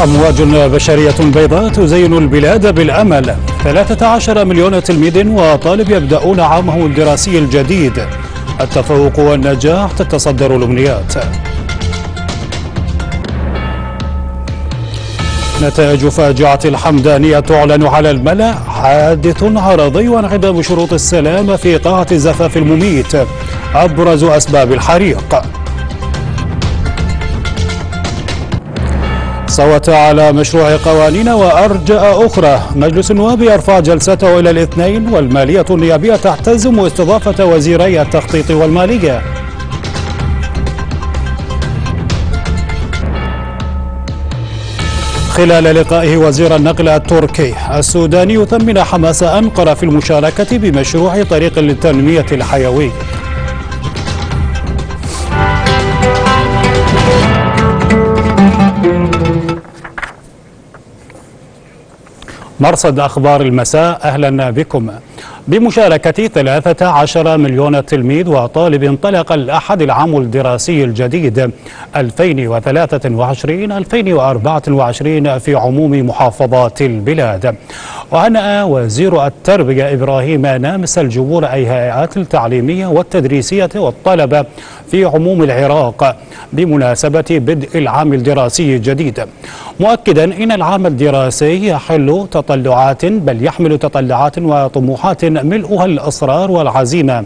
أمواج بشرية بيضاء تزين البلاد بالأمل. 13 مليون تلميذ وطالب يبدأون عامهم الدراسي الجديد. التفوق والنجاح تتصدر الأمنيات. نتائج فاجعة الحمدانية تعلن على الملأ. حادث عرضي وانعدام شروط السلام في قاعة الزفاف المميت. أبرز أسباب الحريق. صوت على مشروع قوانين وأرجأ أخرى. مجلس النواب يرفع جلسته إلى الاثنين والمالية النيابية تحتزم استضافة وزيري التخطيط والمالية. خلال لقائه وزير النقل التركي السوداني ثمن حماس أنقرة في المشاركة بمشروع طريق للتنمية الحيوي. مرصد أخبار المساء أهلا بكم. بمشاركة 13 مليون تلميذ وطالب انطلق الأحد العام الدراسي الجديد 2023-2024 في عموم محافظات البلاد. وهنأ وزير التربية إبراهيم نامس الجمهور أي هيئات التعليمية والتدريسية والطلبة في عموم العراق بمناسبة بدء العام الدراسي الجديد. مؤكدا إن العام الدراسي يحل تطلعات بل يحمل تطلعات وطموحات ملؤها الأصرار والعزيمة.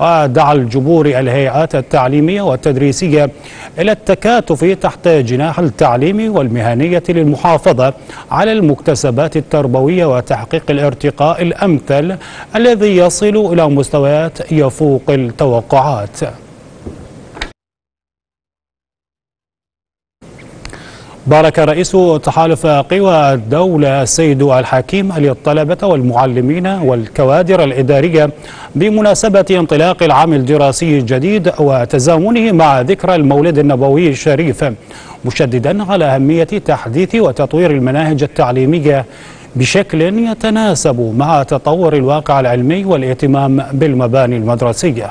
ودعا الجمهور الهيئات التعليمية والتدريسية إلى التكاتف تحت جناح التعليم والمهنية للمحافظة على المكتسبات التربوية وتحقيق الارتقاء الأمثل الذي يصل إلى مستويات يفوق التوقعات. بارك رئيس تحالف قوى الدولة السيد الحكيم للطلبة والمعلمين والكوادر الإدارية بمناسبة انطلاق العام الدراسي الجديد وتزامنه مع ذكرى المولد النبوي الشريف مشددا على أهمية تحديث وتطوير المناهج التعليمية بشكل يتناسب مع تطور الواقع العلمي والاهتمام بالمباني المدرسية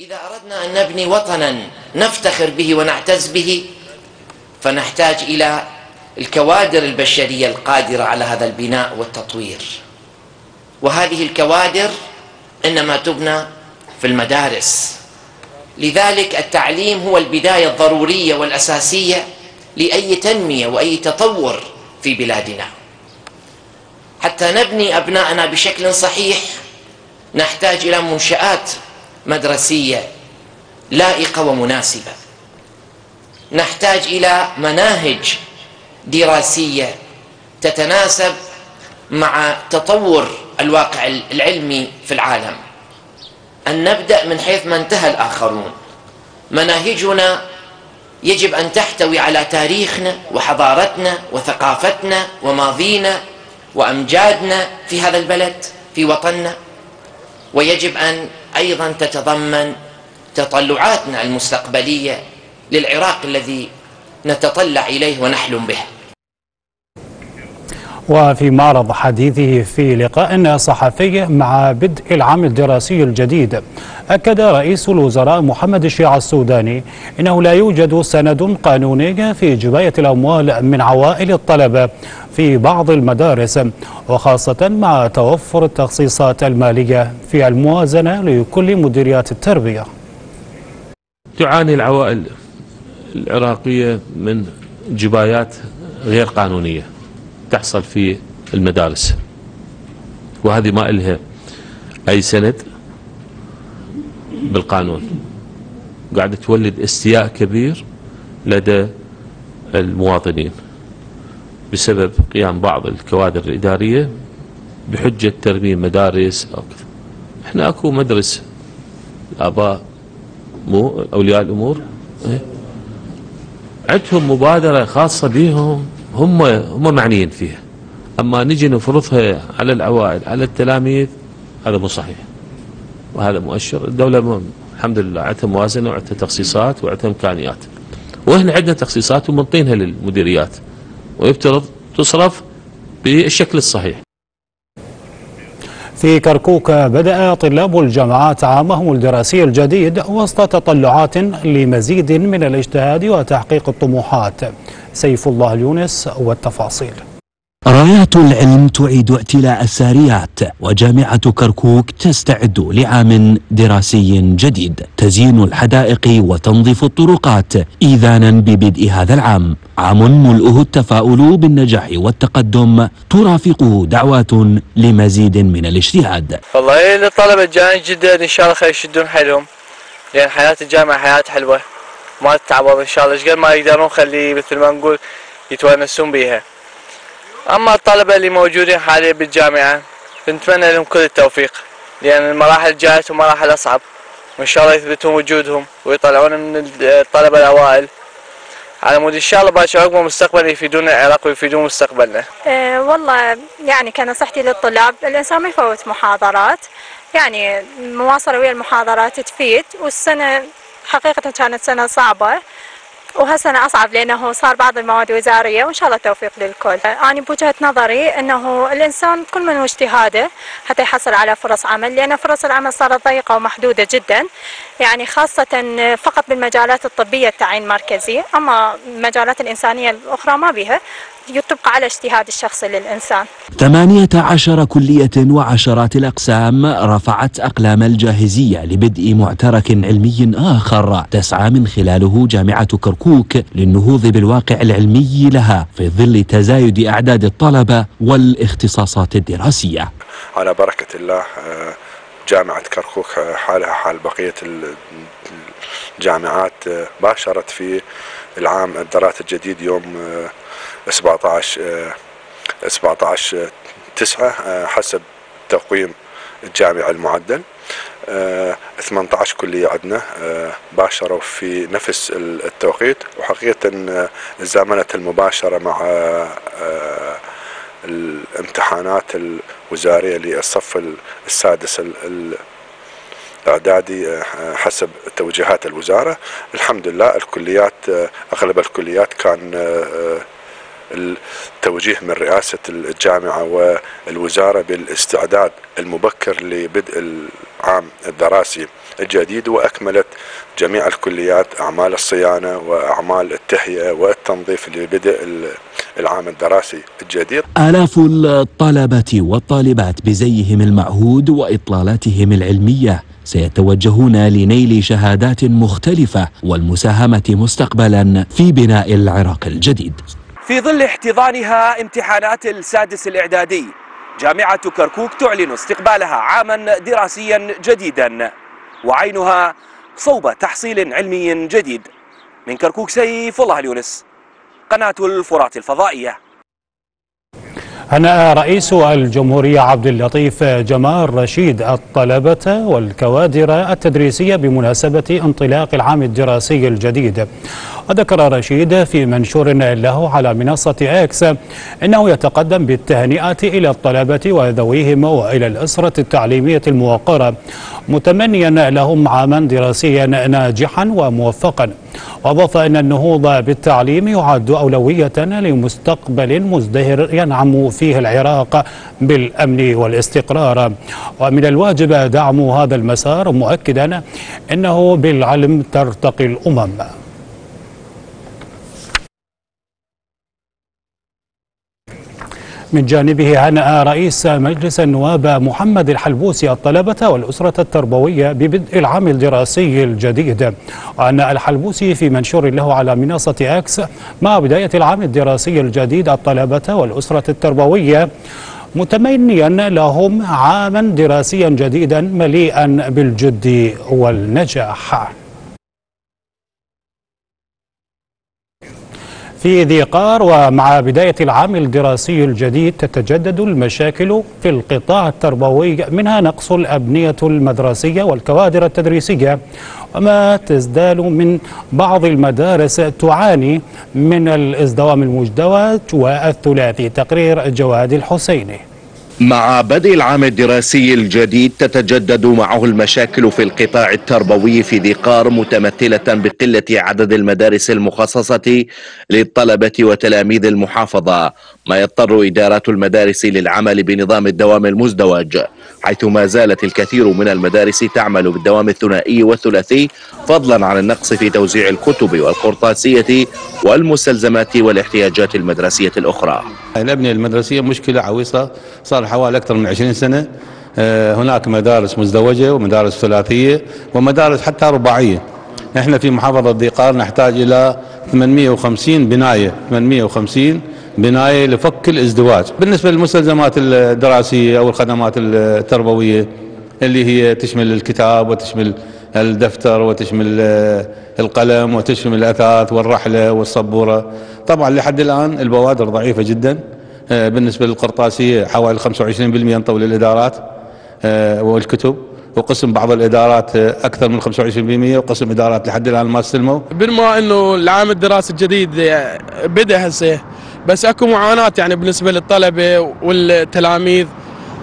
إذا أردنا أن نبني وطنا نفتخر به ونعتز به فنحتاج إلى الكوادر البشرية القادرة على هذا البناء والتطوير. وهذه الكوادر إنما تبنى في المدارس. لذلك التعليم هو البداية الضرورية والأساسية لأي تنمية وأي تطور في بلادنا. حتى نبني أبناءنا بشكل صحيح نحتاج إلى منشآت مدرسية لائقة ومناسبة. نحتاج إلى مناهج دراسية تتناسب مع تطور الواقع العلمي في العالم. أن نبدأ من حيث ما انتهى الآخرون. مناهجنا يجب أن تحتوي على تاريخنا وحضارتنا وثقافتنا وماضينا وأمجادنا في هذا البلد في وطننا. ويجب أن أيضا تتضمن تطلعاتنا المستقبلية للعراق الذي نتطلع إليه ونحلم به. وفي معرض حديثه في لقاء صحفي مع بدء العام الدراسي الجديد أكد رئيس الوزراء محمد الشيع السوداني إنه لا يوجد سند قانوني في جباية الأموال من عوائل الطلبة في بعض المدارس وخاصة مع توفر التخصيصات المالية في الموازنة لكل مديريات التربية. تعاني العوائل العراقية من جبايات غير قانونية تحصل في المدارس. وهذه ما إلها أي سند بالقانون. قاعدة تولد استياء كبير لدى المواطنين بسبب قيام بعض الكوادر الإدارية بحجة ترميم مدارس. أو كذا إحنا أكو مدرسة الآباء مو أولياء الأمور؟ إيه؟ عندهم مبادرة خاصة بهم هم هم معنيين فيها. أما نجي نفرضها على العوائل على التلاميذ هذا مو صحيح. وهذا مؤشر. الدولة الحمد لله عندها موازنة وعندها تخصيصات وعندها إمكانيات. وإحنا عندنا تخصيصات ومنطينها في كركوك بدأ طلاب الجامعات عامهم الدراسي الجديد وسط تطلعات لمزيد من الاجتهاد وتحقيق الطموحات. سيف الله اليونس والتفاصيل. رايات العلم تعيد اعتلاء الساريات وجامعة كركوك تستعد لعام دراسي جديد. تزين الحدائق وتنظف الطرقات إيذانا ببدء هذا العام. عام ملؤه التفاؤل بالنجاح والتقدم ترافقه دعوات لمزيد من الاجتهاد. والله للطلبة الجايين جدا إن شاء الله خير يشدون حيلهم. لأن حياة الجامعة حياة حلوة. ما تتعبوا إن شاء الله. إيش ما يقدرون خلي مثل ما نقول يتونسون بيها. أما الطلبة اللي موجودين حاليا بالجامعة نتمنى لهم كل التوفيق. لأن المراحل جاية ومراحل أصعب. وإن شاء الله يثبتون وجودهم ويطلعون من الطلبة الأوائل. على مود إن شاء الله باكر عقب مستقبل يفيدون العراق ويفيدون مستقبلنا. أه والله يعني كان نصيحتي للطلاب الإنسان ما يفوت محاضرات. يعني مواصلة ويا المحاضرات تفيد والسنة حقيقة كانت سنة صعبة. وهالسنة أصعب لأنه صار بعض المواد وزارية وإن شاء الله التوفيق للكل. أنا بوجهة نظري أنه الإنسان كل من واجتهاده حتى يحصل على فرص عمل لأن فرص العمل صارت ضيقة ومحدودة جدا. يعني خاصة فقط بالمجالات الطبية التعيين مركزي أما المجالات الإنسانية الأخرى ما بها تبقى على اجتهاد الشخص للإنسان. ثمانية عشر كلية وعشرات الأقسام رفعت أقلام الجاهزية لبدء معترك علمي آخر تسعى من خلاله جامعة كركوك للنهوض بالواقع العلمي لها في ظل تزايد أعداد الطلبة والاختصاصات الدراسية. على بركة الله آه، جامعة كركوك حالها حال بقية الجامعات آه، باشرت في العام الدراسي الجديد يوم آه، 17 17 9 حسب تقويم الجامعة المعدل. 18 آه، كلية عندنا آه، باشروا في نفس التوقيت. وحقيقة آه، زامنت المباشرة مع الامتحانات الوزارية للصف السادس الإعدادي حسب توجيهات الوزارة. الحمد لله الكليات أغلب الكليات كان التوجيه من رئاسة الجامعة والوزارة بالإستعداد المبكر لبدء العام الدراسي. الجديد وأكملت جميع الكليات أعمال الصيانة وأعمال التهيئة والتنظيف لبدء العام الدراسي الجديد. آلاف الطلبة والطالبات بزيهم المعهود وإطلالاتهم العلمية سيتوجهون لنيل شهادات مختلفة والمساهمة مستقبلا في بناء العراق الجديد. في ظل احتضانها امتحانات السادس الإعدادي جامعة كركوك تعلن استقبالها عاما دراسيا جديدا. وعينها صوب تحصيل علمي جديد. من كركوك سيف الله اليونس قناة الفرات الفضائية. هنأ رئيس الجمهورية عبد اللطيف جمال رشيد الطلبة والكوادر التدريسية بمناسبة انطلاق العام الدراسي الجديد. وذكر رشيد في منشور له على منصة إكس إنه يتقدم بالتهنئة إلى الطلبة وذويهم وإلى الأسرة التعليمية الموقرة متمنيا لهم عاما دراسيا ناجحا وموفقا. وأضاف أن النهوض بالتعليم يعد أولوية لمستقبل مزدهر ينعم فيه العراق بالأمن والاستقرار. ومن الواجب دعم هذا المسار مؤكدا أنه بالعلم ترتقي الأمم. من جانبه هنأ رئيس مجلس النواب محمد الحلبوسي الطلبة والأسرة التربوية ببدء العام الدراسي الجديد. وأن الحلبوسي في منشور له على منصة أكس مع بداية العام الدراسي الجديد الطلبة والأسرة التربوية متمنيا لهم عاما دراسيا جديدا مليئا بالجد والنجاح. في ذي قار ومع بداية العام الدراسي الجديد تتجدد المشاكل في القطاع التربوي منها نقص الأبنية المدرسية والكوادر التدريسية وما تزدال من بعض المدارس تعاني من الازدوام المجدوى والثلاثي تقرير جواد الحسيني. مع بدء العام الدراسي الجديد تتجدد معه المشاكل في القطاع التربوي في ذي قار متمثلة بقلة عدد المدارس المخصصة للطلبة وتلاميذ المحافظة. ما يضطر إدارات المدارس للعمل بنظام الدوام المزدوج حيث ما زالت الكثير من المدارس تعمل بالدوام الثنائي والثلاثي فضلا عن النقص في توزيع الكتب والقرطاسية والمستلزمات والاحتياجات المدرسية الأخرى. الأبنية المدرسية مشكلة عويصة صار حوالي أكثر من 20 سنة آه، هناك مدارس مزدوجة ومدارس ثلاثية ومدارس حتى رباعية إحنا في محافظة ديقار نحتاج إلى 850 بناية 850 بناية لفك الازدواج. بالنسبة للمستلزمات الدراسية أو الخدمات التربوية اللي هي تشمل الكتاب وتشمل الدفتر وتشمل آه، القلم وتشمل الأثاث والرحلة والسبورة طبعا لحد الآن البوادر ضعيفة جدا. آه، بالنسبة للقرطاسية حوالي 25% ينطوي للإدارات آه، والكتب. وقسم بعض الإدارات أكثر من 25% وقسم إدارات لحد الآن ما استلموا. بما إنه العام الدراسي الجديد بدأ هسه. بس اكو معاناة يعني بالنسبة للطلبة والتلاميذ.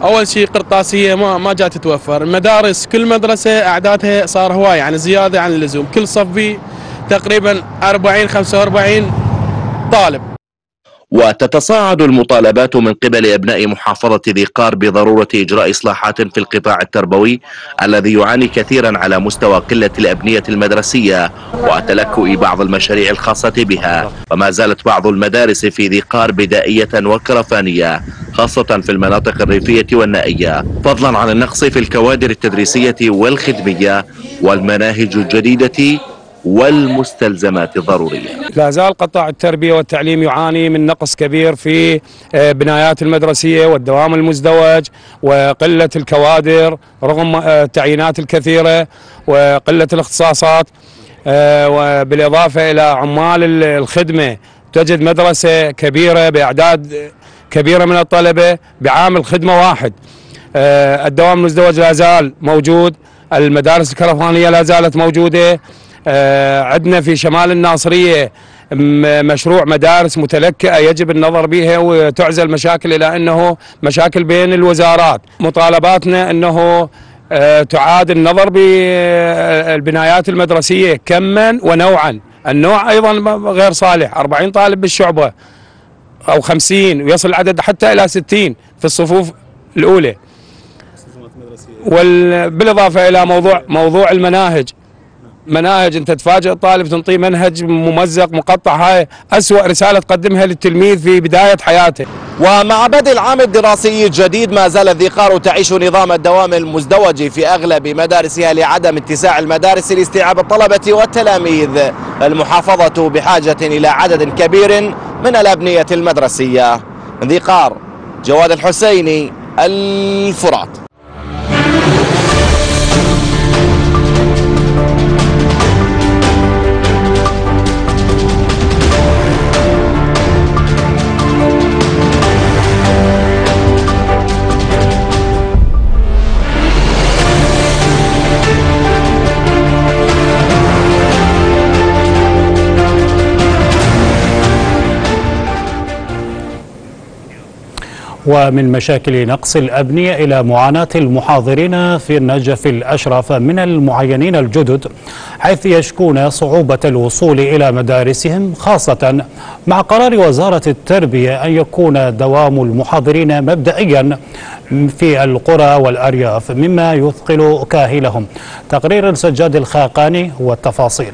أول شيء قرطاسية ما ما جات تتوفر. المدارس كل مدرسة أعدادها صار هواي يعني زيادة عن اللزوم. كل صف تقريبا 40 45 طالب. وتتصاعد المطالبات من قبل أبناء محافظة ذي قار بضرورة إجراء إصلاحات في القطاع التربوي الذي يعاني كثيرا على مستوى قلة الأبنية المدرسية وتلكؤ بعض المشاريع الخاصة بها. وما زالت بعض المدارس في ذي قار بدائية وكرفانية خاصة في المناطق الريفية والنائية. فضلا عن النقص في الكوادر التدريسية والخدمية والمناهج الجديدة والمستلزمات الضرورية. لا زال قطاع التربية والتعليم يعاني من نقص كبير في آه، بنايات المدرسية والدوام المزدوج وقلة الكوادر رغم آه، التعيينات الكثيرة وقلة الاختصاصات. آه، وبالإضافة إلى عمال الخدمة تجد مدرسة كبيرة بأعداد كبيرة من الطلبة بعامل خدمة واحد. الدوام المزدوج لا زال موجود. المدارس الكرفانية لا زالت موجودة. عندنا في شمال الناصرية مشروع مدارس متلكئة يجب النظر بها وتعزل مشاكل إلى أنه مشاكل بين الوزارات. مطالباتنا أنه آه، تعاد النظر بالبنايات المدرسية كما ونوعا. النوع أيضا غير صالح. 40 طالب بالشعبة أو 50 ويصل العدد حتى إلى 60 في الصفوف الأولى. بالإضافة إلى موضوع موضوع المناهج. مناهج انت تفاجئ الطالب تنطيه منهج ممزق مقطع هاي اسوء رسالة تقدمها للتلميذ في بداية حياته. ومع بدء العام الدراسي الجديد ما زالت ذقار تعيش نظام الدوام المزدوج في أغلب مدارسها لعدم اتساع المدارس لاستيعاب الطلبة والتلاميذ. المحافظة بحاجة إلى عدد كبير من الأبنية المدرسية. ذقار جواد الحسيني الفرات. ومن مشاكل نقص الأبنية إلى معاناة المحاضرين في النجف الأشرف من المعينين الجدد حيث يشكون صعوبة الوصول إلى مدارسهم خاصة مع قرار وزارة التربية أن يكون دوام المحاضرين مبدئيا في القرى والأرياف مما يثقل كاهلهم. تقرير السجاد الخاقاني والتفاصيل.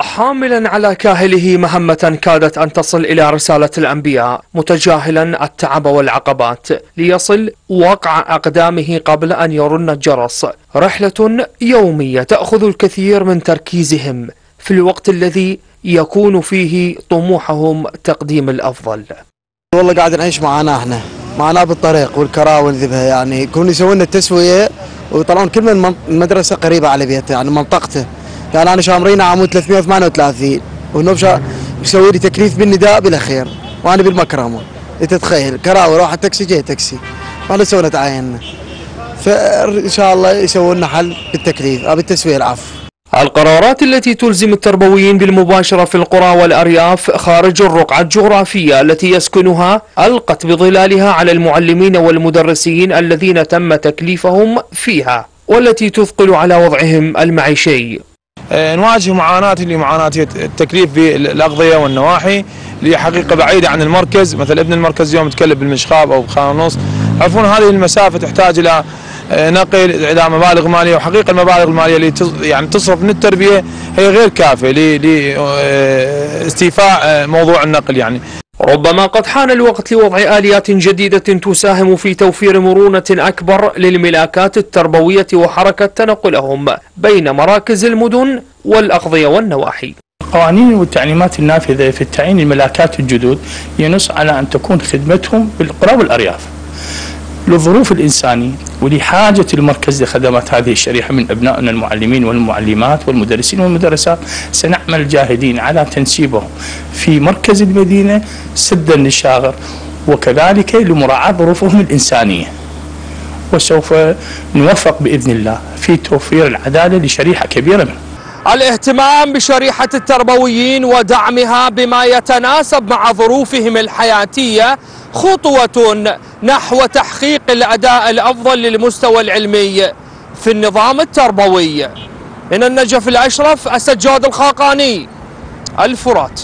حاملا على كاهله مهمة كادت أن تصل إلى رسالة الأنبياء متجاهلا التعب والعقبات ليصل واقع أقدامه قبل أن يرن الجرس رحلة يومية تأخذ الكثير من تركيزهم في الوقت الذي يكون فيه طموحهم تقديم الأفضل. والله قاعد نعيش معاناة إحنا معاناة بالطريق والكراون ذبها يعني يكون يسوون التسوية ويطلعون كل من المدرسة قريبة على بيته يعني منطقته. يعني أنا شامرين عمود 338 ونبشا يسوي لي تكليف بالنداء بالأخير وأنا بالمكرمة. تتخيل كراوي روح التاكسي جاي تاكسي. وانا سوينا تعايننا. فإن شاء الله يسوون لنا حل بالتكليف بالتسوية العفو. القرارات التي تلزم التربويين بالمباشرة في القرى والأرياف خارج الرقعة الجغرافية التي يسكنها ألقت بظلالها على المعلمين والمدرسين الذين تم تكليفهم فيها والتي تثقل على وضعهم المعيشي. نواجه معاناة اللي معاناة التكليف بالأغذية والنواحي اللي حقيقة بعيدة عن المركز. مثل ابن المركز اليوم يتكلف بالمشخاب أو بخان ونص عرفون هذه المسافة تحتاج إلى آه، نقل إلى مبالغ مالية. وحقيقة المبالغ المالية اللي يعني تصرف من التربية هي غير كافية لاستيفاء موضوع النقل يعني. ربما قد حان الوقت لوضع آليات جديدة تساهم في توفير مرونة أكبر للملاكات التربوية وحركة تنقلهم بين مراكز المدن والأقضية والنواحي. القوانين والتعليمات النافذة في التعيين الملاكات الجدد ينص على أن تكون خدمتهم بالقرى والأرياف. للظروف الإنسانية ولحاجة المركز لخدمات هذه الشريحة من أبنائنا المعلمين والمعلمات والمدرسين والمدرسات. سنعمل جاهدين على تنسيبهم في مركز المدينة سدا للشاغر وكذلك لمراعاة ظروفهم الإنسانية. وسوف نوفق بإذن الله في توفير العدالة لشريحة كبيرة منهم. الاهتمام بشريحة التربويين ودعمها بما يتناسب مع ظروفهم الحياتية خطوة نحو تحقيق الأداء الأفضل للمستوى العلمي في النظام التربوي. من النجف الأشرف السجاد الخاقاني الفرات.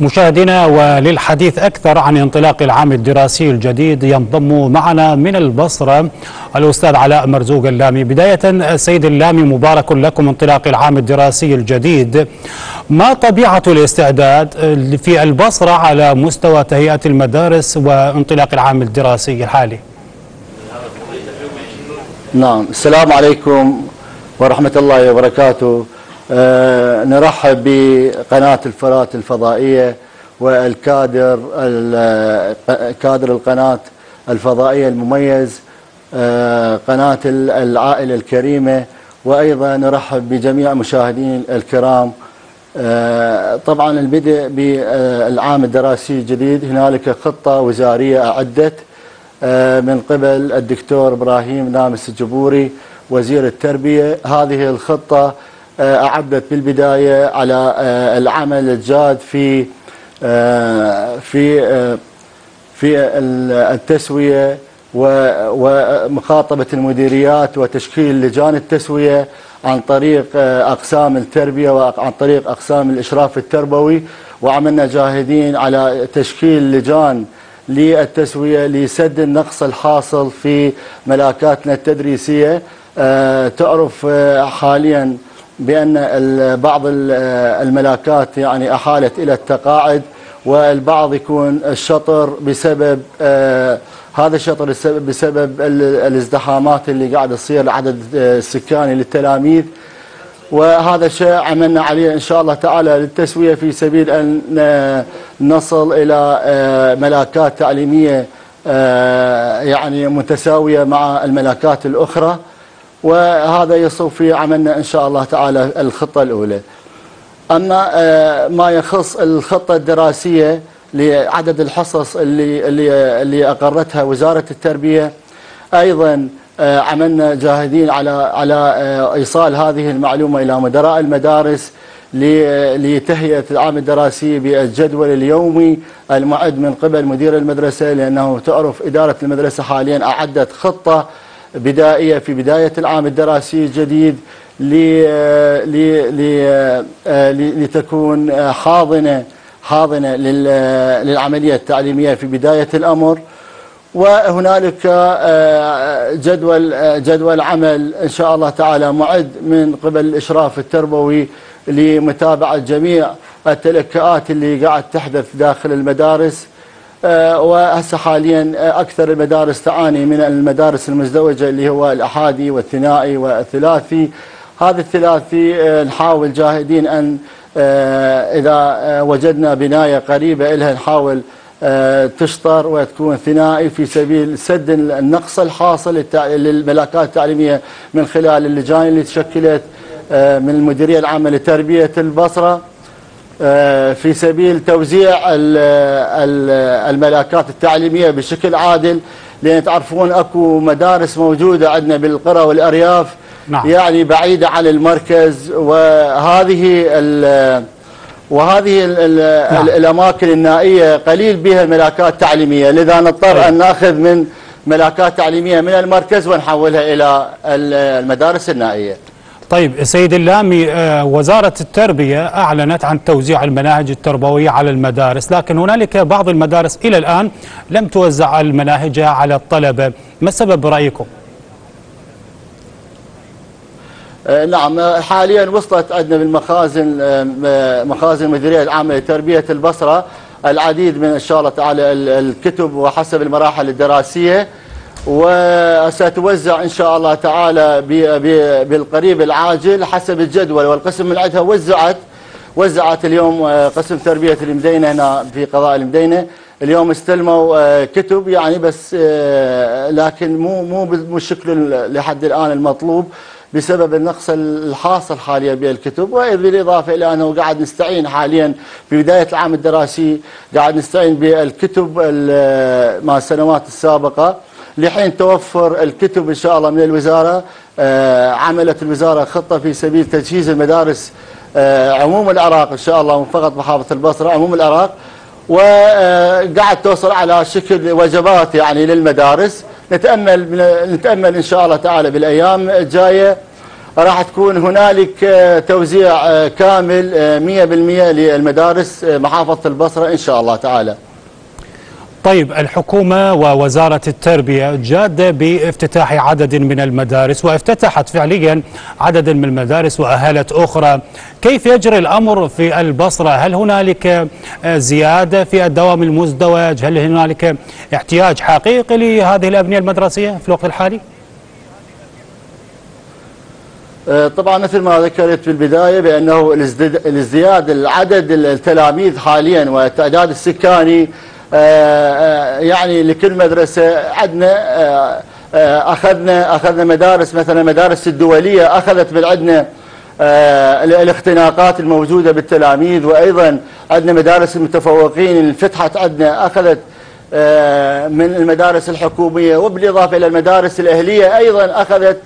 مشاهدينا وللحديث أكثر عن انطلاق العام الدراسي الجديد ينضم معنا من البصرة الأستاذ علاء مرزوق اللامي. بداية سيد اللامي مبارك لكم انطلاق العام الدراسي الجديد. ما طبيعة الاستعداد في البصرة على مستوى تهيئة المدارس وانطلاق العام الدراسي الحالي؟ نعم السلام عليكم ورحمة الله وبركاته. نرحب بقناة الفرات الفضائية والكادر كادر القناة الفضائية المميز آه قناة العائلة الكريمة وأيضا نرحب بجميع مشاهدين الكرام. آه طبعا البدء بالعام الدراسي الجديد هنالك خطة وزارية أعدت آه من قبل الدكتور إبراهيم نامس الجبوري وزير التربية. هذه الخطة أعدت بالبداية على العمل الجاد في في في التسوية ومخاطبة المديريات وتشكيل لجان التسوية عن طريق أقسام التربية وعن طريق أقسام الإشراف التربوي. وعملنا جاهدين على تشكيل لجان للتسوية لسد النقص الحاصل في ملاكاتنا التدريسية. تعرف حاليا بأن بعض الملاكات يعني أحالت إلى التقاعد والبعض يكون الشطر بسبب هذا الشطر بسبب الازدحامات اللي قاعد تصير العدد السكاني للتلاميذ. وهذا الشيء عملنا عليه إن شاء الله تعالى للتسوية في سبيل أن نصل إلى ملاكات تعليمية يعني متساوية مع الملاكات الأخرى. وهذا يصب في عملنا إن شاء الله تعالى الخطة الأولى. أما ما يخص الخطة الدراسية لعدد الحصص اللي, اللي, اللي أقرتها وزارة التربية أيضا عملنا جاهدين على على إيصال هذه المعلومة إلى مدراء المدارس لتهيئة العام الدراسي بالجدول اليومي المعد من قبل مدير المدرسة لأنه تعرف إدارة المدرسة حاليا أعدت خطة بدائية في بداية العام الدراسي الجديد لتكون حاضنة حاضنة للعملية التعليمية في بداية الأمر. وهنالك جدول جدول عمل إن شاء الله تعالى معد من قبل الإشراف التربوي لمتابعة جميع التلكؤات اللي قاعد تحدث داخل المدارس. وهسه حاليا أكثر المدارس تعاني من المدارس المزدوجة اللي هو الأحادي والثنائي والثلاثي. هذا الثلاثي نحاول جاهدين أن إذا وجدنا بناية قريبة لها نحاول تشطر وتكون ثنائي في سبيل سد النقص الحاصل للملاكات التعليمية من خلال اللجان اللي تشكلت من المديريه العامة لتربية البصرة. في سبيل توزيع الملاكات التعليمية بشكل عادل لأن تعرفون أكو مدارس موجودة عندنا بالقرى والأرياف نعم. يعني بعيدة عن المركز وهذه وهذه ال نعم. الأماكن النائية قليل بها ملاكات تعليمية لذا نضطر أن نأخذ من ملاكات تعليمية من المركز ونحولها إلى المدارس النائية طيب سيد اللامي آه، وزارة التربية أعلنت عن توزيع المناهج التربوية على المدارس لكن هنالك بعض المدارس إلى الآن لم توزع المناهج على الطلبة ما السبب برأيكم؟ آه، نعم آه، حاليا وصلت عندنا بالمخازن مخازن المديريه العامة لتربية البصرة العديد من إن شاء الله تعالى ال- الكتب وحسب المراحل الدراسية وستوزع إن شاء الله تعالى بالقريب العاجل حسب الجدول والقسم من عندها وزعت وزعت اليوم آه، قسم تربية المدينة هنا في قضاء المدينة. اليوم استلموا آه، كتب يعني بس آه، لكن مو مو بالشكل لحد الآن المطلوب بسبب النقص الحاصل حاليا بالكتب. وبالاضافه إلى أنه قاعد نستعين حاليا في بدايه العام الدراسي قاعد نستعين بالكتب ال- مع السنوات السابقة. لحين توفر الكتب إن شاء الله من الوزارة آه، عملت الوزارة خطة في سبيل تجهيز المدارس آه، عموم العراق إن شاء الله مو فقط محافظة البصرة عموم العراق وقاعد توصل على شكل وجبات يعني للمدارس نتأمل نتأمل إن شاء الله تعالى بالأيام الجاية راح تكون هنالك آه، توزيع آه، كامل آه، 100% للمدارس آه، محافظة البصرة إن شاء الله تعالى. طيب الحكومة ووزارة التربية جادة بافتتاح عدد من المدارس وافتتحت فعليا عدد من المدارس وأهالت أخرى. كيف يجري الأمر في البصرة؟ هل هنالك زيادة في الدوام المزدوج؟ هل هنالك احتياج حقيقي لهذه الأبنية المدرسية في الوقت الحالي؟ آه، طبعا مثل ما ذكرت في البداية بأنه الازدد- الازدياد العدد التلاميذ حاليا والتعداد السكاني يعني لكل مدرسة عندنا آه، آه، أخذنا أخذنا مدارس مثلا مدارس الدولية أخذت من عندنا آه، ال- الاختناقات الموجودة بالتلاميذ وأيضا عندنا مدارس المتفوقين اللي فتحت عندنا أخذت آه، من المدارس الحكومية وبالإضافة إلى المدارس الأهلية أيضا أخذت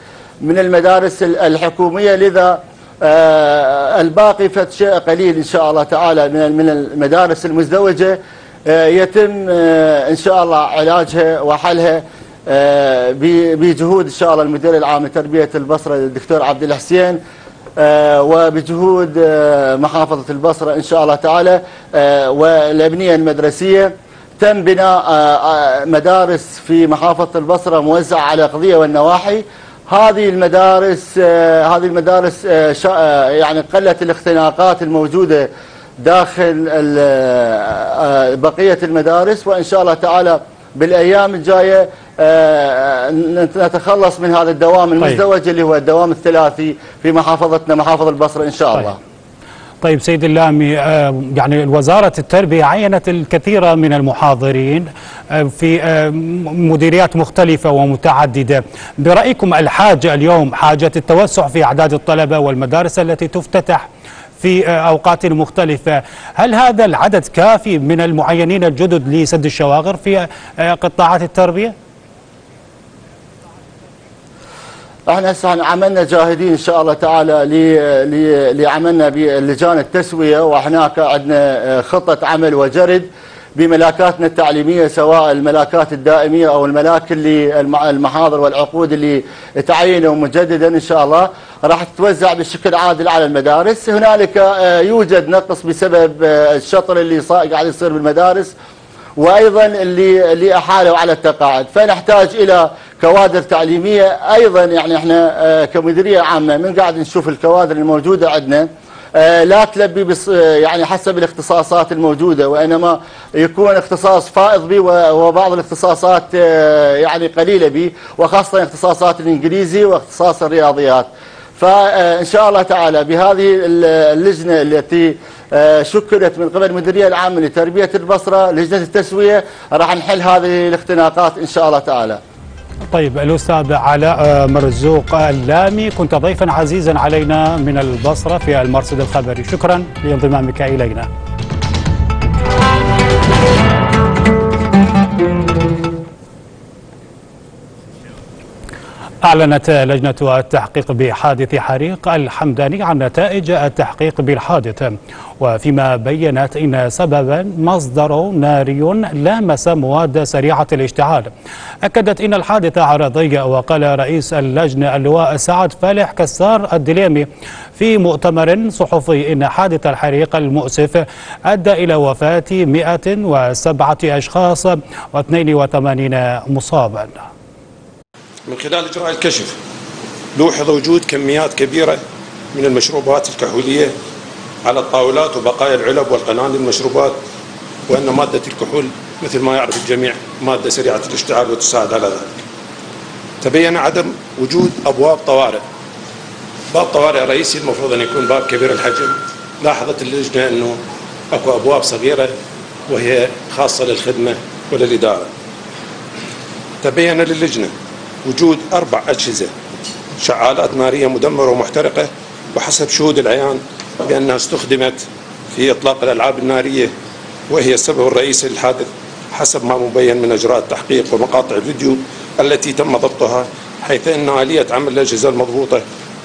من المدارس ال- الحكومية لذا آه، الباقي فت شيء قليل إن شاء الله تعالى من المدارس المزدوجة. آه، يتم آه، إن شاء الله علاجها وحلها آه، بجهود إن شاء الله المدير العام لتربية البصرة الدكتور عبد الحسين آه، وبجهود آه، محافظة البصرة إن شاء الله تعالى آه، والابنيه المدرسية تم بناء آه، آه، مدارس في محافظة البصرة موزعة على قضيه والنواحي. هذه المدارس آه، هذه المدارس آه، آه، يعني قلت الاختناقات الموجودة داخل ال- آه، بقية المدارس وإن شاء الله تعالى بالأيام الجاية آه، نت- نتخلص من هذا الدوام المزدوج اللي هو الدوام الثلاثي في محافظتنا محافظة البصرة إن شاء الله. طيب سيد اللامي آه، يعني وزارة التربية عينت الكثير من المحاضرين آه، في آه، مديريات مختلفة ومتعددة. برأيكم الحاجة اليوم حاجة التوسع في أعداد الطلبة والمدارس التي تفتتح في آه، أوقات مختلفة هل هذا العدد كافي من المعينين الجدد لسد الشواغر في آه، قطاعات التربية؟ إحنا هسه عملنا جاهدين إن شاء الله تعالى لعملنا بلجان التسوية وهناك عندنا خطة عمل وجرد بملاكاتنا التعليمية سواء الملاكات الدائمية أو الملاك اللي الم- المحاضر والعقود اللي تعينوا مجددا إن شاء الله راح تتوزع بشكل عادل على المدارس. هنالك آه، يوجد نقص بسبب آه، الشطر اللي قاعد يصير بالمدارس وأيضا اللي اللي أحالوا على التقاعد. فنحتاج إلى كوادر تعليمية. أيضا يعني إحنا آه، كمديرية عامة من قاعد نشوف الكوادر الموجودة عندنا لا تلبي بص آه، يعني حسب الاختصاصات الموجودة وإنما يكون اختصاص فائض به وبعض الاختصاصات آه، يعني قليلة به وخاصة اختصاصات الإنجليزي واختصاص الرياضيات فان شاء الله تعالى بهذه ال- اللجنة التي آه، شكلت من قبل المديريه العامة لتربية البصرة لجنة التسوية راح نحل هذه الاختناقات إن شاء الله تعالى. طيب الأستاذ علاء مرزوق اللامي كنت ضيفا عزيزا علينا من البصرة في المرصد الخبري. شكرا لانضمامك إلينا. أعلنت لجنة التحقيق بحادث حريق الحمداني عن نتائج التحقيق بالحادث. وفيما بينت إن سببا مصدر ناري لامس مواد سريعة الاشتعال. أكدت إن الحادث عرضي وقال رئيس اللجنة اللواء سعد فالح كسار الدليمي في مؤتمر صحفي إن حادث الحريق المؤسف أدى إلى وفاة 107 أشخاص و82 مصابا. من خلال إجراء الكشف لوحظ وجود كميات كبيرة من المشروبات الكحولية على الطاولات وبقايا العلب والقناديل المشروبات وأن مادة الكحول مثل ما يعرف الجميع مادة سريعة الاشتعال وتساعد على ذلك. تبين عدم وجود أبواب طوارئ. باب طوارئ رئيسي المفروض أن يكون باب كبير الحجم. لاحظت اللجنة أنه أكو أبواب صغيرة وهي خاصة للخدمة وللإدارة. تبين للجنة وجود أربع أجهزة شعالات نارية مدمرة ومحترقة وحسب شهود العيان بأنها استخدمت في إطلاق الألعاب النارية وهي السبب الرئيسي للحادث حسب ما مبين من أجراء التحقيق ومقاطع الفيديو التي تم ضبطها حيث أن آلية عمل الأجهزة المضبوطة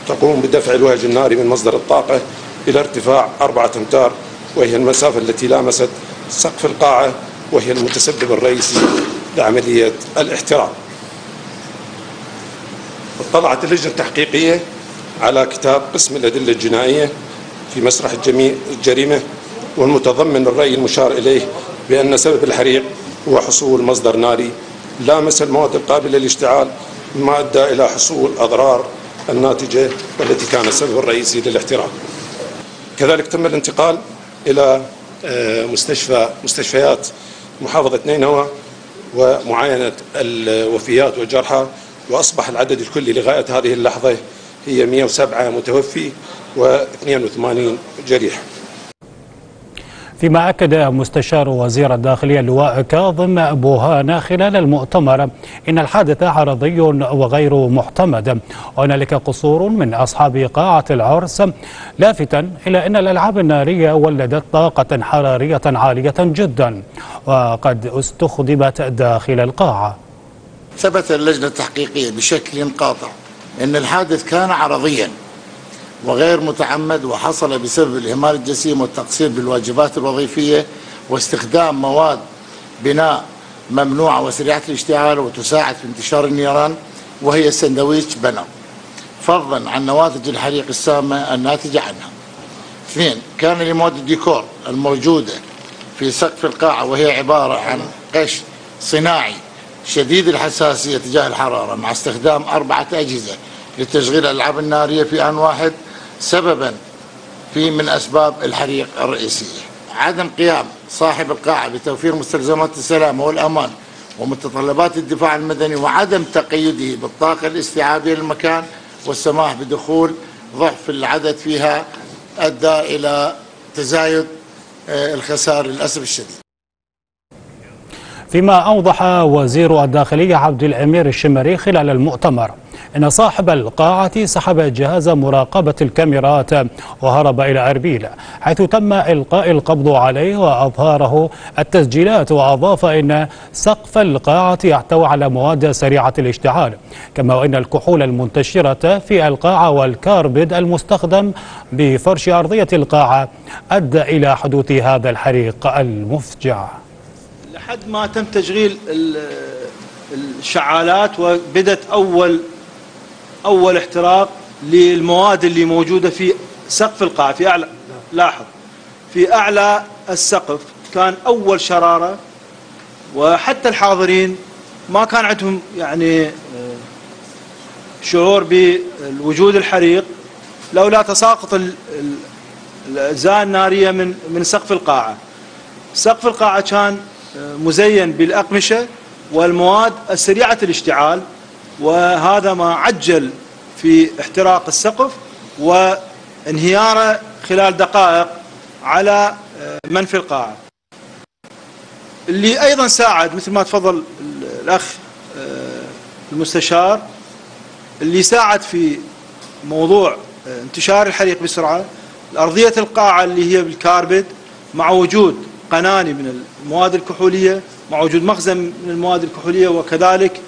تقوم بدفع الوهج الناري من مصدر الطاقة إلى ارتفاع أربعة أمتار وهي المسافة التي لامست سقف القاعة وهي المتسبب الرئيسي لعملية الاحتراق. اطلعت اللجنة التحقيقية على كتاب قسم الأدلة الجنائية في مسرح الجريمة والمتضمن الرأي المشار إليه بأن سبب الحريق هو حصول مصدر ناري لامس المواد القابلة للاشتعال مما أدى إلى حصول أضرار الناتجة والتي كان السبب الرئيسي للاحتراق كذلك تم الانتقال إلى آه، مستشفى مستشفيات محافظة نينوى ومعاينة الوفيات والجرحى وأصبح العدد الكلي لغاية هذه اللحظة هي 107 متوفي و82 جريح. فيما أكد مستشار وزير الداخلية اللواء كاظم بوهانا خلال المؤتمر إن الحادث عرضي وغير محتمد وهنالك قصور من أصحاب قاعة العرس لافتا إلى أن الألعاب النارية ولدت طاقة حرارية عالية جدا وقد استخدمت داخل القاعة. ثبت اللجنة التحقيقية بشكل قاطع أن الحادث كان عرضيا وغير متعمد وحصل بسبب الإهمال الجسيم والتقصير بالواجبات الوظيفية واستخدام مواد بناء ممنوعة وسريعة الاشتعال وتساعد في انتشار النيران وهي السندويتش بنر فضلا عن نواتج الحريق السامة الناتجة عنها. اثنين كان لمواد الديكور الموجودة في سقف القاعة وهي عبارة عن قش صناعي شديد الحساسية تجاه الحرارة مع استخدام أربعة أجهزة لتشغيل الألعاب النارية في آن واحد سببا في من أسباب الحريق الرئيسية عدم قيام صاحب القاعة بتوفير مستلزمات السلامة والأمان ومتطلبات الدفاع المدني وعدم تقيده بالطاقة الاستيعابية للمكان والسماح بدخول ضعف العدد فيها أدى إلى تزايد آه، الخسائر للأسف الشديد. فيما أوضح وزير الداخلية عبد الأمير الشمري خلال المؤتمر. أن صاحب القاعة سحب جهاز مراقبة الكاميرات وهرب إلى أربيل حيث تم إلقاء القبض عليه وأظهاره التسجيلات وأضاف أن سقف القاعة يحتوي على مواد سريعة الاشتعال كما وأن الكحول المنتشرة في القاعة والكاربيد المستخدم بفرش أرضية القاعة أدى إلى حدوث هذا الحريق المفجع. لحد ما تم تشغيل الشعالات وبدت أول أول احتراق للمواد اللي موجودة في سقف القاعة في أعلى لاحظ. في أعلى السقف كان أول شرارة وحتى الحاضرين ما كان عندهم يعني شعور بوجود الحريق لولا تساقط الأجزاء النارية من من سقف القاعة سقف القاعة كان مزين بالأقمشة والمواد السريعة الاشتعال وهذا ما عجل في احتراق السقف وانهياره خلال دقائق على آه، من في القاعة اللي أيضا ساعد مثل ما تفضل الأخ آه، المستشار اللي ساعد في موضوع آه، انتشار الحريق بسرعة أرضية القاعة اللي هي بالكاربت مع وجود قناني من المواد الكحولية مع وجود مخزن من المواد الكحولية وكذلك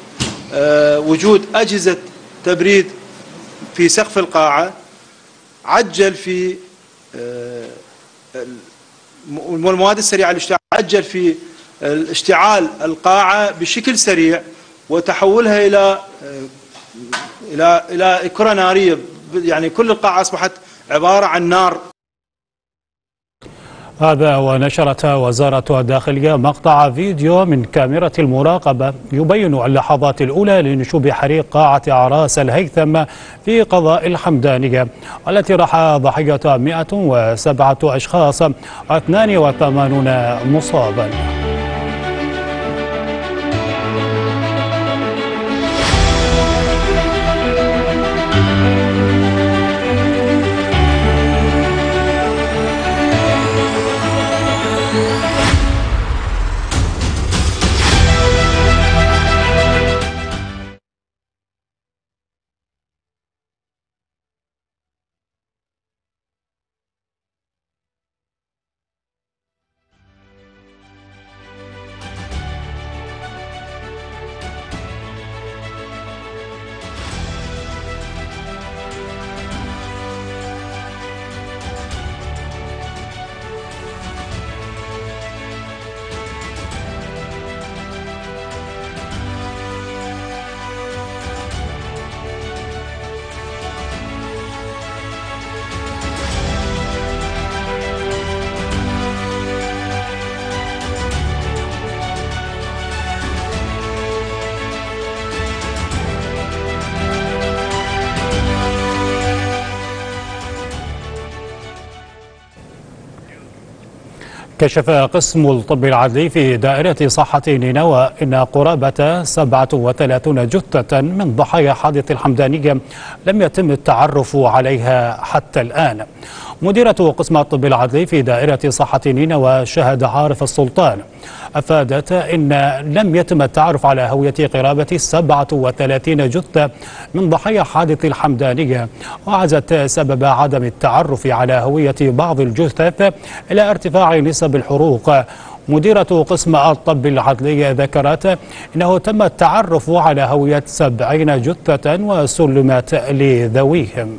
وجود أجهزة تبريد في سقف القاعة عجل في آه، والمواد السريعة الاشتعال عجل في اشتعال القاعة بشكل سريع وتحولها إلى آه، إلى إلى كرة نارية يعني كل القاعة أصبحت عبارة عن نار. هذا ونشرت وزارة الداخلية مقطع فيديو من كاميرا المراقبة يبين اللحظات الأولى لنشوب حريق قاعة أعراس الهيثم في قضاء الحمدانية التي راح ضحية 107 أشخاص 82 مصابا. كشف قسم الطب العدلي في دائرة صحة نينوى إن قرابة 37 جثة من ضحايا حادث الحمدانية لم يتم التعرف عليها حتى الآن. مديرة قسم الطب العدلي في دائرة صحة نينوى شهد عارف السلطان أفادت أن لم يتم التعرف على هوية قرابة 37 جثة من ضحايا حادث الحمدانية وعزت سبب عدم التعرف على هوية بعض الجثث إلى ارتفاع نسب الحروق. مديرة قسم الطب العدلي ذكرت أنه تم التعرف على هوية 70 جثة وسلمت لذويهم.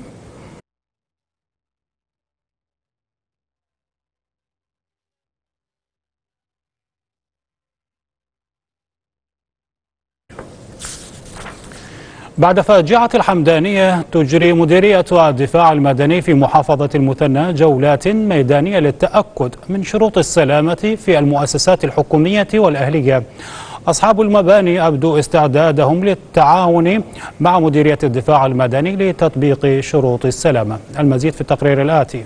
بعد فاجعة الحمدانية تجري مديرية الدفاع المدني في محافظة المثنى جولات ميدانية للتأكد من شروط السلامة في المؤسسات الحكومية والأهلية. أصحاب المباني أبدوا استعدادهم للتعاون مع مديرية الدفاع المدني لتطبيق شروط السلامة. المزيد في التقرير الآتي.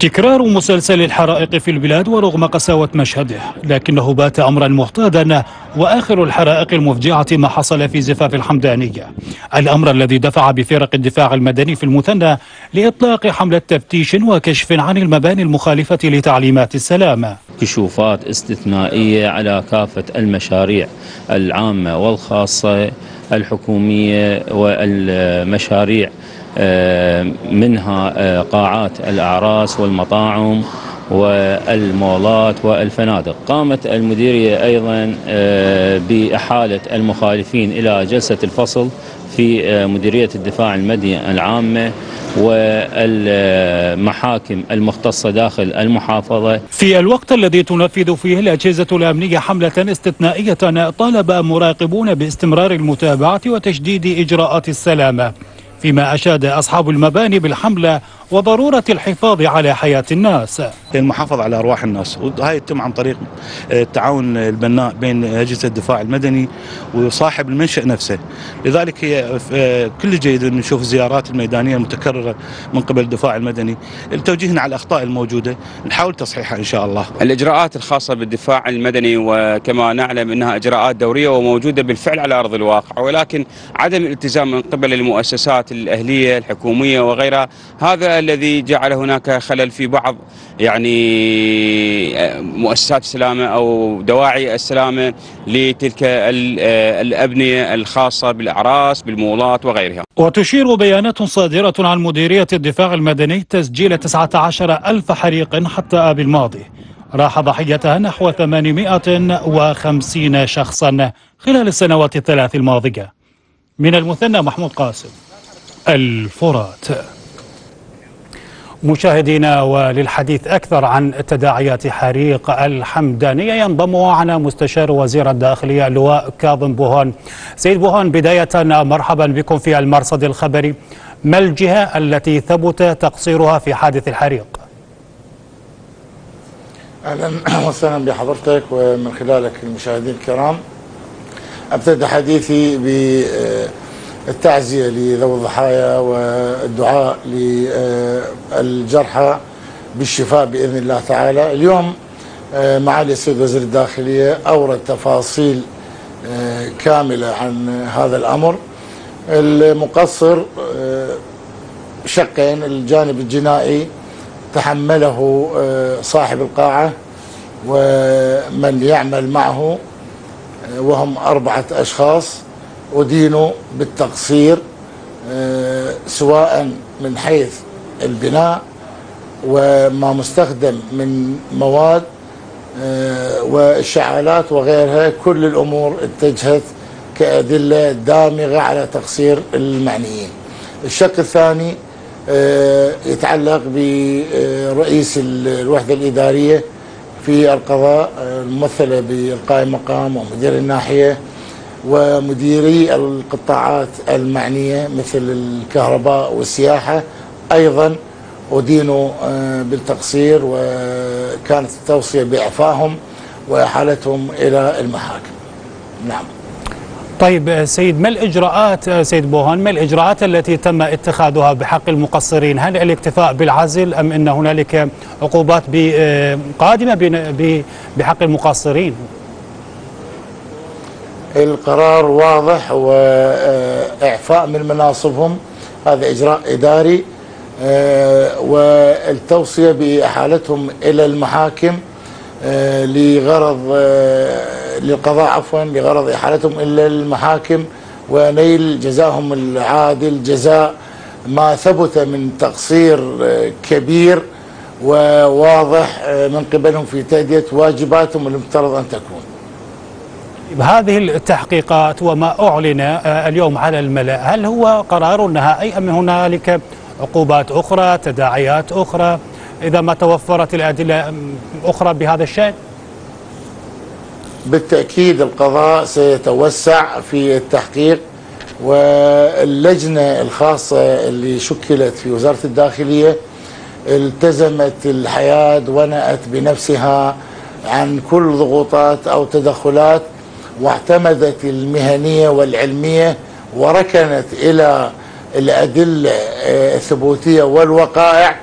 تكرار مسلسل الحرائق في البلاد ورغم قساوة مشهده لكنه بات أمرا معتادا وآخر الحرائق المفجعة ما حصل في زفاف الحمدانية. الأمر الذي دفع بفرق الدفاع المدني في المثنى لإطلاق حملة تفتيش وكشف عن المباني المخالفة لتعليمات السلامة كشوفات استثنائية على كافة المشاريع العامة والخاصة الحكومية والمشاريع. منها آه، قاعات الأعراس والمطاعم والمولات والفنادق. قامت المديرية أيضا آه، بإحالة المخالفين إلى جلسة الفصل في مديرية الدفاع المدني العامة والمحاكم المختصة داخل المحافظة. في الوقت الذي تنفذ فيه الأجهزة الأمنية حملة استثنائية طالب مراقبون باستمرار المتابعة وتشديد إجراءات السلامة. فيما أشاد أصحاب المباني بالحملة وضرورة الحفاظ على حياة الناس. المحافظة على أرواح الناس وهي يتم عن طريق التعاون البناء بين أجهزة الدفاع المدني وصاحب المنشأ نفسه. لذلك هي كل جيد أن نشوف الزيارات الميدانية المتكررة من قبل الدفاع المدني. توجيهنا على الأخطاء الموجودة نحاول تصحيحها إن شاء الله. الإجراءات الخاصة بالدفاع المدني وكما نعلم أنها إجراءات دورية وموجودة بالفعل على أرض الواقع ولكن عدم الالتزام من قبل المؤسسات الأهلية الحكومية وغيرها هذا الذي جعل هناك خلل في بعض يعني آه، مؤسسات السلامة أو دواعي السلامة لتلك آه، الأبنية الخاصة بالأعراس بالمولات وغيرها. وتشير بيانات صادرة عن مديرية الدفاع المدني تسجيل 19 ألف حريق حتى آب الماضي. راح ضحيتها نحو 850 شخصا خلال السنوات الثلاث الماضية. من المثنى محمود قاسم الفرات. مشاهدينا وللحديث أكثر عن تداعيات حريق الحمدانية ينضم معنا مستشار وزير الداخلية اللواء كاظم بوهان. سيد بوهان بداية مرحبا بكم في المرصد الخبري. ما الجهة التي ثبت تقصيرها في حادث الحريق؟ أهلا وسهلا بحضرتك ومن خلالك المشاهدين الكرام. ابتدي حديثي بالتعزيه لذوي الضحايا والدعاء للجرحى بالشفاء بإذن الله تعالى. اليوم آه، معالي السيد وزير الداخلية أورد تفاصيل آه، كاملة عن هذا الأمر. المقصر آه، شقين الجانب الجنائي تحمله صاحب القاعة ومن يعمل معه وهم أربعة أشخاص. أدينوا بالتقصير آه، سواء من حيث البناء وما مستخدم من مواد والشعالات وغيرها كل الأمور اتجهت كأدلة دامغة على تقصير المعنيين. الشق الثاني آه، يتعلق برئيس الوحدة الإدارية في القضاء آه، الممثلة بالقائم مقام ومدير الناحية ومديري القطاعات المعنية مثل الكهرباء والسياحة أيضا أدينوا آه، بالتقصير وكانت التوصية بإعفائهم وإحالتهم إلى المحاكم. نعم. طيب سيد ما الإجراءات سيد بوهان ما الإجراءات التي تم اتخاذها بحق المقصرين؟ هل الاكتفاء بالعزل أم أن هنالك عقوبات قادمة بحق المقصرين؟ القرار واضح وإعفاء من مناصبهم هذا إجراء إداري والتوصية بإحالتهم إلى المحاكم لغرض للقضاء عفوا لغرض إحالتهم إلى المحاكم ونيل جزاهم العادل جزاء ما ثبت من تقصير كبير وواضح من قبلهم في تأدية واجباتهم المفترض أن تكون. هذه التحقيقات وما أعلن اليوم على الملأ هل هو قرار نهائي أم هنالك عقوبات أخرى تداعيات أخرى إذا ما توفرت الأدلة أخرى بهذا الشأن؟ بالتأكيد القضاء سيتوسع في التحقيق واللجنة الخاصة اللي شكلت في وزارة الداخلية التزمت الحياة ونأت بنفسها عن كل ضغوطات أو تدخلات واعتمدت المهنية والعلمية وركنت إلى الأدلة الثبوتية والوقائع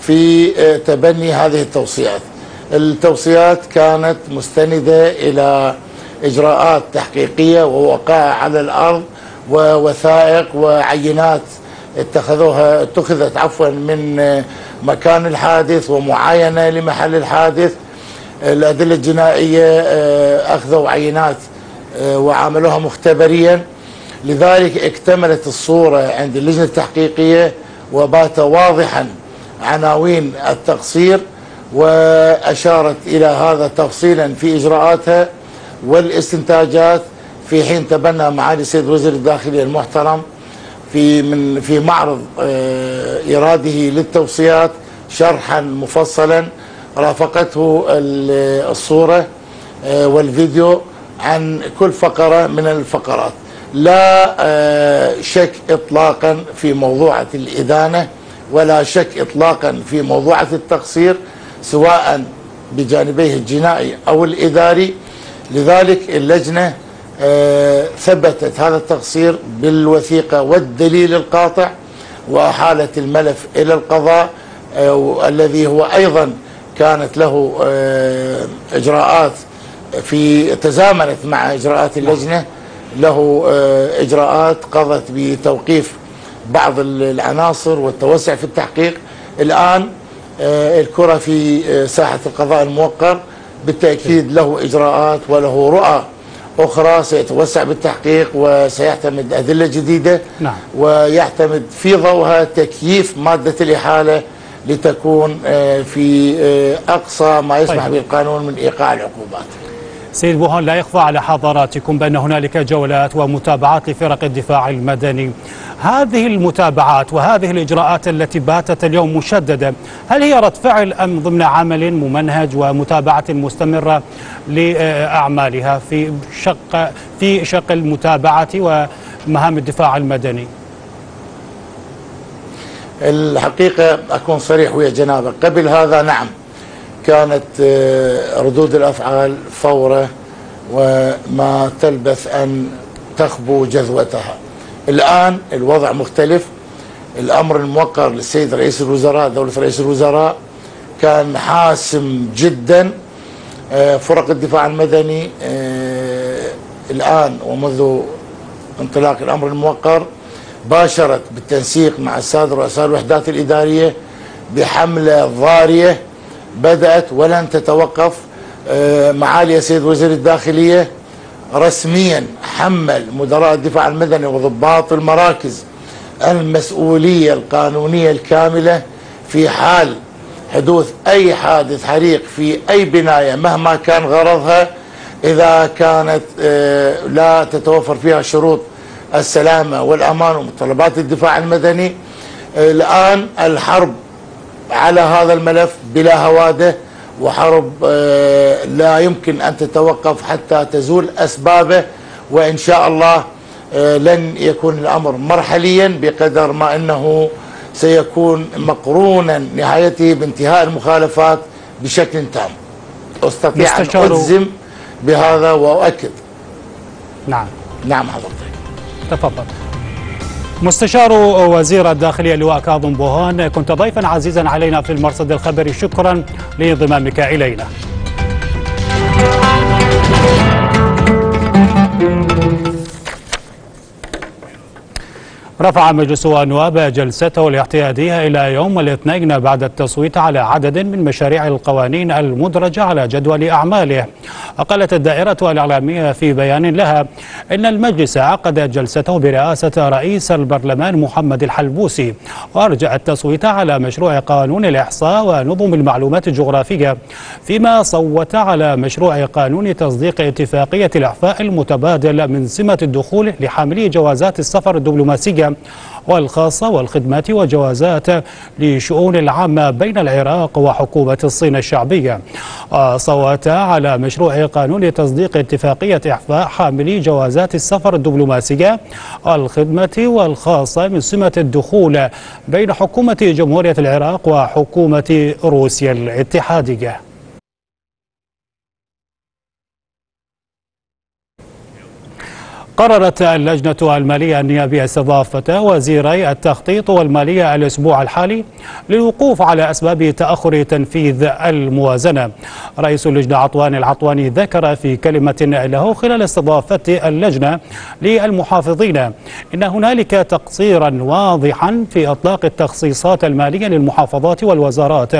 في تبني هذه التوصيات. التوصيات كانت مستندة إلى إجراءات تحقيقية ووقائع على الأرض ووثائق وعينات اتخذوها اتخذت عفوا من مكان الحادث ومعاينة لمحل الحادث. الأدلة الجنائية آه، أخذوا عينات آه، وعاملوها مختبريا. لذلك اكتملت الصورة عند اللجنة التحقيقية وبات واضحا عناوين التقصير وأشارت إلى هذا تفصيلا في إجراءاتها والاستنتاجات في حين تبنى معالي السيد وزير الداخلية المحترم في من في معرض آه، إراده للتوصيات شرحا مفصلا. رافقته الصورة آه، والفيديو عن كل فقرة من الفقرات. لا آه، شك إطلاقا في موضوعة الإدانة ولا شك إطلاقا في موضوعة التقصير سواء بجانبيه الجنائي أو الإداري. لذلك اللجنة آه، ثبتت هذا التقصير بالوثيقة والدليل القاطع وأحالت الملف إلى القضاء آه، الذي هو أيضا كانت له إجراءات في تزامنت مع إجراءات اللجنة. له إجراءات قضت بتوقيف بعض العناصر والتوسع في التحقيق. الآن آه، الكرة في آه، ساحة القضاء الموقر. بالتأكيد له إجراءات وله رؤى أخرى سيتوسع بالتحقيق وسيعتمد أدلة جديدة. نعم. ويعتمد في ضوءها تكييف مادة الإحالة لتكون آه، في أقصى ما يسمح طيب. به القانون من إيقاع العقوبات. سيد بوهان لا يخفى على حضراتكم بأن هنالك جولات ومتابعات لفرق الدفاع المدني. هذه المتابعات وهذه الإجراءات التي باتت اليوم مشددة هل هي رد فعل أم ضمن عمل ممنهج ومتابعة مستمرة لأعمالها في شق في شق المتابعة ومهام الدفاع المدني؟ الحقيقة أكون صريح ويا جنابك قبل هذا نعم كانت آه، ردود الأفعال فورة وما تلبث أن تخبو جذوتها. الآن الوضع مختلف. الأمر الموقر للسيد رئيس الوزراء دولة رئيس الوزراء كان حاسم جدا. آه، فرق الدفاع المدني آه، الآن ومنذ انطلاق الأمر الموقر باشرت بالتنسيق مع السادة رؤساء الوحدات الإدارية بحملة ضارية بدأت ولن تتوقف آه، معالي سيد وزير الداخلية رسميا حمل مدراء الدفاع المدني وضباط المراكز المسؤولية القانونية الكاملة في حال حدوث أي حادث حريق في أي بناية مهما كان غرضها إذا كانت آه، لا تتوفر فيها شروط السلامة والأمان ومتطلبات الدفاع المدني. الآن الحرب على هذا الملف بلا هوادة وحرب آه، لا يمكن أن تتوقف حتى تزول أسبابه وإن شاء الله آه، لن يكون الأمر مرحليا بقدر ما أنه سيكون مقرونا نهايته بانتهاء المخالفات بشكل تام. أستطيع أن أجزم بهذا وأؤكد. نعم. نعم حضرتك تفضل. مستشار وزير الداخلية اللواء كاظم بوهان كنت ضيفا عزيزا علينا في المرصد الخبري. شكرا لانضمامك إلينا. رفع مجلس النواب جلسته الاعتيادية إلى يوم الاثنين بعد التصويت على عدد من مشاريع القوانين المدرجة على جدول أعماله. أقلت الدائرة الإعلامية في بيان لها إن المجلس عقد جلسته برئاسة رئيس البرلمان محمد الحلبوسي وأرجع التصويت على مشروع قانون الإحصاء ونظم المعلومات الجغرافية فيما صوت على مشروع قانون تصديق اتفاقية الإعفاء المتبادل من سمة الدخول لحاملي جوازات السفر الدبلوماسية. والخاصة والخدمات وجوازات لشؤون العامة بين العراق وحكومة الصين الشعبية. صوت على مشروع قانون تصديق اتفاقية إعفاء حاملي جوازات السفر الدبلوماسية. الخدمة والخاصة من سمة الدخول بين حكومة جمهورية العراق وحكومة روسيا الاتحادية. قررت اللجنة المالية النيابية استضافة وزيري التخطيط والمالية الأسبوع الحالي للوقوف على أسباب تأخر تنفيذ الموازنة. رئيس اللجنة عطوان العطواني ذكر في كلمة له خلال استضافة اللجنة للمحافظين إن هنالك تقصيرا واضحا في إطلاق التخصيصات المالية للمحافظات والوزارات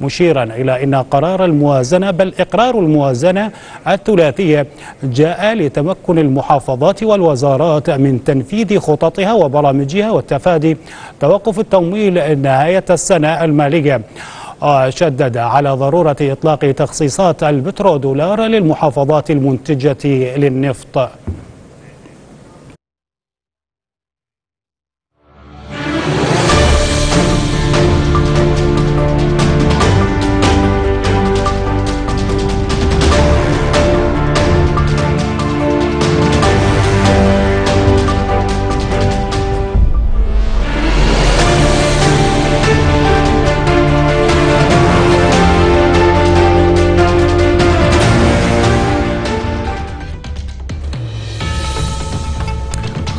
مشيرا إلى أن قرار الموازنة بل إقرار الموازنة الثلاثية جاء لتمكن المحافظات والوزارات من تنفيذ خططها وبرامجها والتفادي توقف التمويل نهاية السنة المالية. شدد على ضرورة إطلاق تخصيصات البترودولار للمحافظات المنتجة للنفط.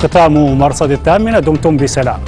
ختام مرصد الثامنة دمتم بسلام.